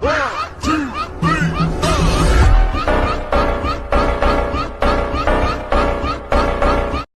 Wow!